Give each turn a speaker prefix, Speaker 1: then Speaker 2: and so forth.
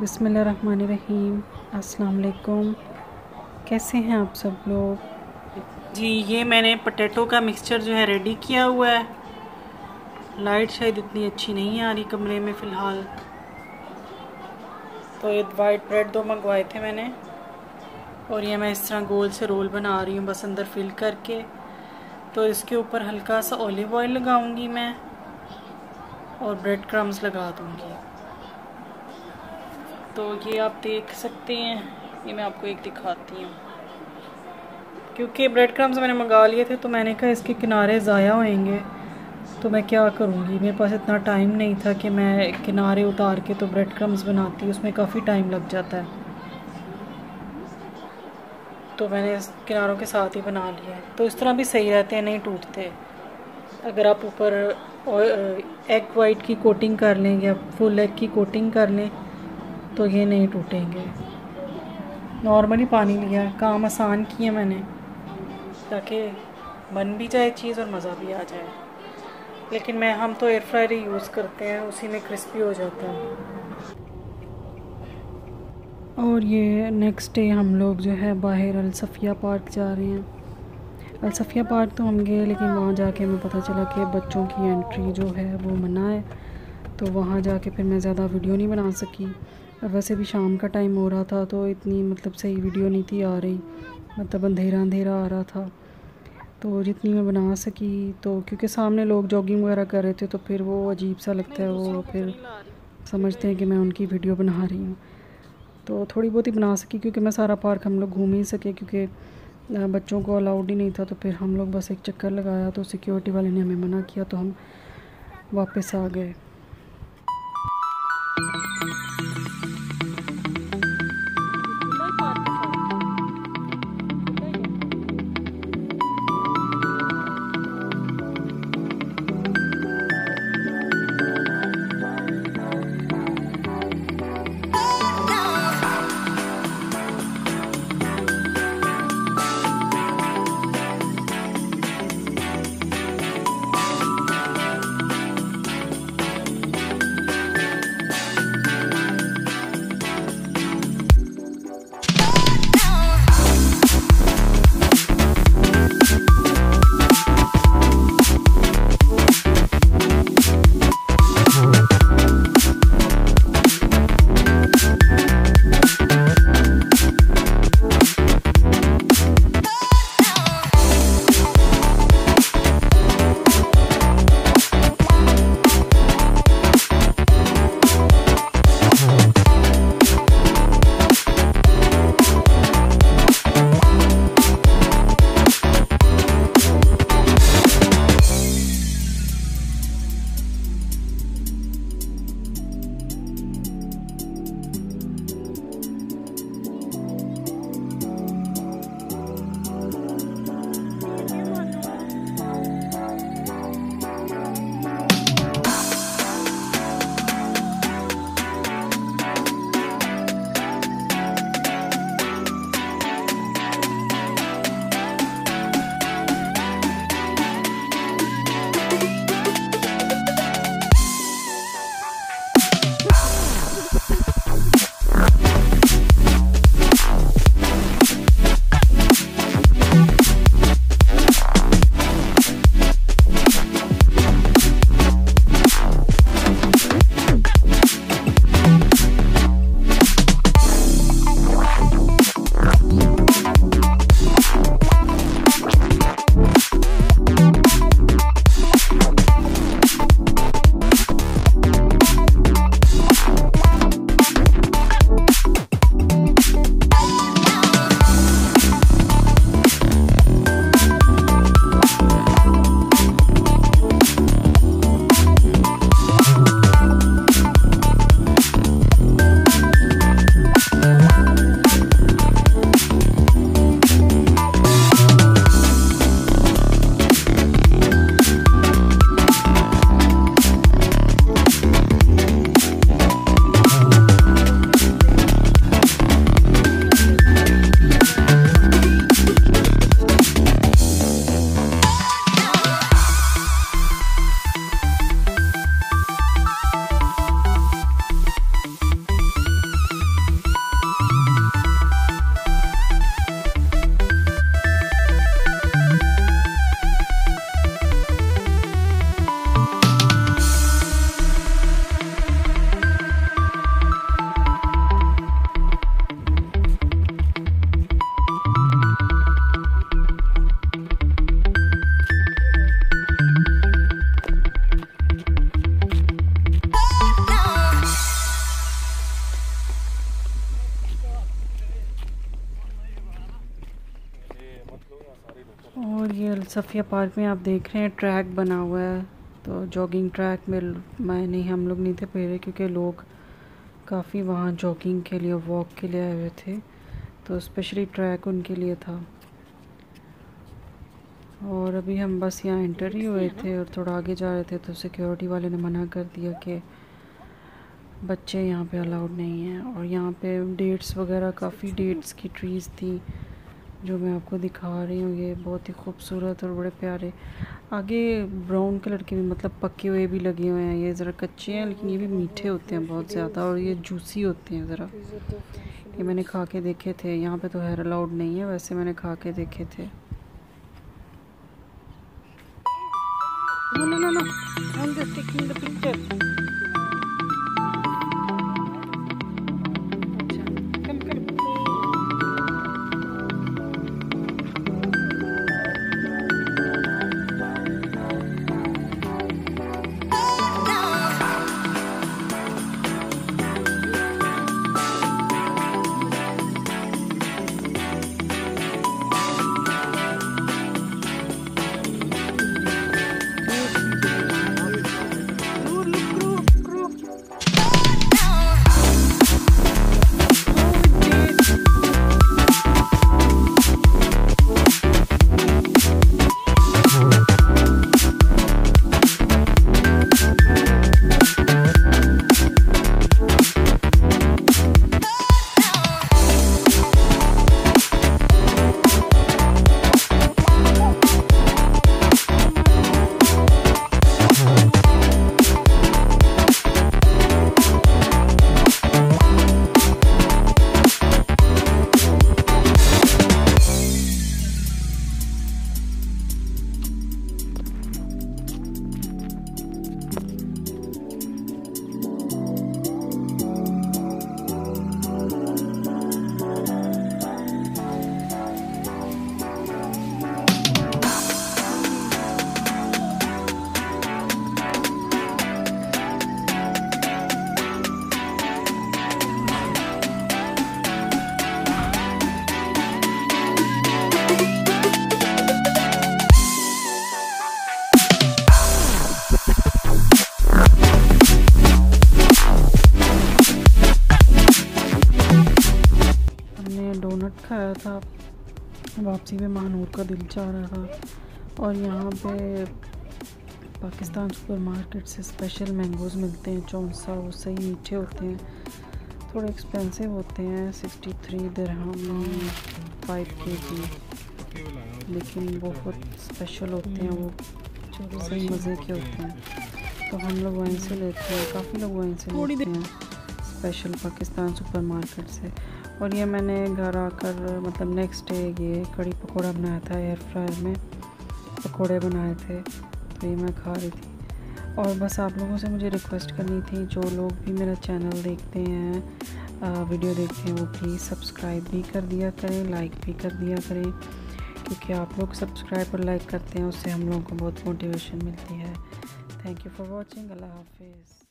Speaker 1: बिसमीम अस्सलाम कैसे हैं आप सब लोग?
Speaker 2: जी, ये मैंने पटेटो का मिक्सचर जो है रेडी किया हुआ है। लाइट शायद इतनी अच्छी नहीं आ रही कमरे में फ़िलहाल। तो ये वाइट ब्रेड दो मंगवाए थे मैंने। और ये मैं इस तरह गोल से रोल बना रही हूँ, बस अंदर फिल करके। तो इसके ऊपर हल्का सा ऑलिव ऑयल लगाऊँगी मैं। और ब्रेड क्रम्स लगा दूँगी। तो ये आप देख सकते हैं। ये मैं आपको एक दिखाती हूँ। क्योंकि ब्रेड क्रम्स मैंने मंगा लिए थे तो मैंने कहा इसके किनारे ज़ाया होएँगे। तो मैं क्या करूँगी? मेरे पास इतना टाइम नहीं था कि मैं किनारे उतार के तो ब्रेड क्रम्स बनाती, उसमें काफ़ी टाइम लग जाता है। तो मैंने किनारों के साथ ही बना लिया तो इस तरह भी सही रहते हैं, नहीं टूटते। अगर आप ऊपर एग वाइट की कोटिंग कर लें या फुल एग की कोटिंग कर लें तो ये नहीं टूटेंगे। नॉर्मली पानी लिया, काम आसान किया मैंने, ताकि बन भी जाए चीज़ और मज़ा भी आ जाए। लेकिन मैं, हम तो एयर फ्रायर ही यूज़ करते हैं, उसी में क्रिस्पी हो जाता है।
Speaker 1: और ये नेक्स्ट डे हम लोग जो है बाहर अलसफ़िया पार्क जा रहे हैं। अलसफ़िया पार्क तो हम गए, लेकिन वहाँ जाके हमें पता चला कि बच्चों की एंट्री जो है वो मना है। तो वहाँ जाके फिर मैं ज़्यादा वीडियो नहीं बना सकी। और वैसे भी शाम का टाइम हो रहा था तो इतनी मतलब सही वीडियो नहीं थी आ रही। मतलब अंधेरा अंधेरा आ रहा था। तो जितनी मैं बना सकी तो क्योंकि सामने लोग जॉगिंग वगैरह कर रहे थे तो फिर वो अजीब सा लगता है वो फिर समझते हैं कि मैं उनकी वीडियो बना रही हूँ। तो थोड़ी बहुत ही बना सकी क्योंकि मैं सारा पार्क हम लोग घूम ही सके क्योंकि बच्चों को अलाउड ही नहीं था तो फिर हम लोग बस एक चक्कर लगाया तो सिक्योरिटी वाले ने हमें मना किया तो हम वापस आ गए।
Speaker 2: अलसफ़िया पार्क में आप देख रहे हैं, ट्रैक बना हुआ है। तो जॉगिंग ट्रैक में मैं नहीं हम लोग नहीं थे पहले क्योंकि लोग काफ़ी वहाँ जॉगिंग के लिए, वॉक के लिए आए हुए थे। तो स्पेशली ट्रैक उनके लिए था। और अभी हम बस यहाँ एंटर ही हुए थे और थोड़ा आगे जा रहे थे तो सिक्योरिटी वाले ने मना कर दिया कि बच्चे यहाँ पे अलाउड नहीं हैं। और यहाँ पे डेट्स वगैरह काफ़ी डेट्स की ट्रीज़ थी। जो मैं आपको दिखा रही हूँ, ये बहुत ही खूबसूरत और बड़े प्यारे। आगे ब्राउन कलर के भी मतलब पके हुए भी लगे हुए हैं। ये ज़रा कच्चे हैं, लेकिन ये भी मीठे होते हैं बहुत ज़्यादा और ये जूसी होते हैं ज़रा। ये मैंने खा के देखे थे। यहाँ पे तो हेयर अलाउड नहीं है, वैसे मैंने खा के देखे थे. वापसी में महानूर का दिल चाह रहा था और यहाँ पे पाकिस्तान सुपर मार्केट से स्पेशल मैंगोज़ मिलते हैं, चौंसा, वो सही मीठे होते हैं। थोड़े एक्सपेंसिव होते हैं सिक्सटी थ्री दरहम फाइव के जी लेकिन बहुत स्पेशल होते हैं, वो सही मज़े के होते हैं। तो हम लोग वहीं से लेते हैं, काफ़ी लोग वहीं से लेते हैं स्पेशल पाकिस्तान सुपर मार्केट से। और ये मैंने घर आकर मतलब नेक्स्ट डे ये कड़ी पकौड़ा बनाया था एयर फ्रायर में। पकौड़े बनाए थे तो ये मैं खा रही थी। और बस आप लोगों से मुझे रिक्वेस्ट करनी थी, जो लोग भी मेरा चैनल देखते हैं वीडियो देखते हैं, वो प्लीज़ सब्सक्राइब भी कर दिया करें लाइक भी कर दिया करें, क्योंकि आप लोग सब्सक्राइब और लाइक करते हैं, उससे हम लोगों को बहुत मोटिवेशन मिलती है। थैंक यू फॉर वॉचिंग अल्लाह हाफिज़